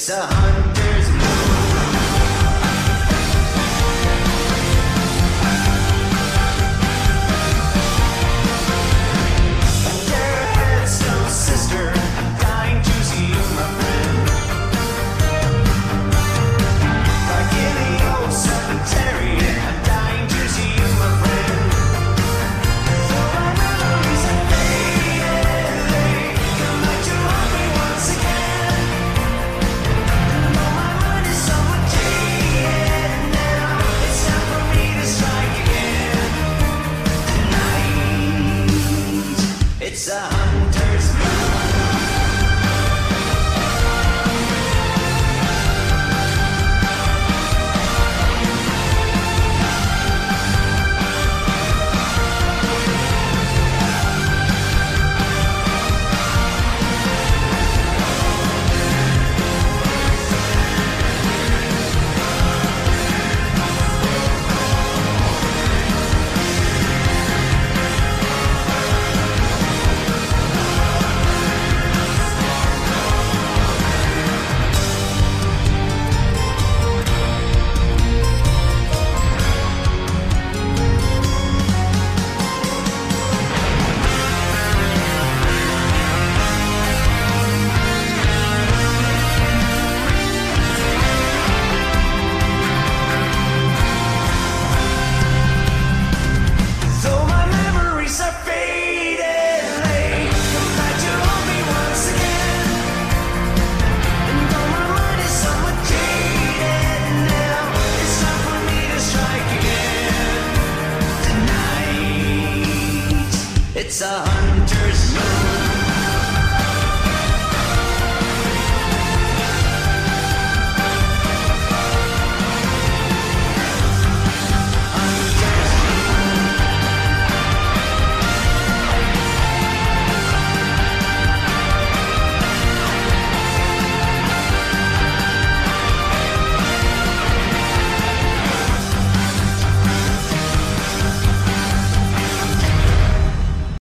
It's a hundred. It's a moon.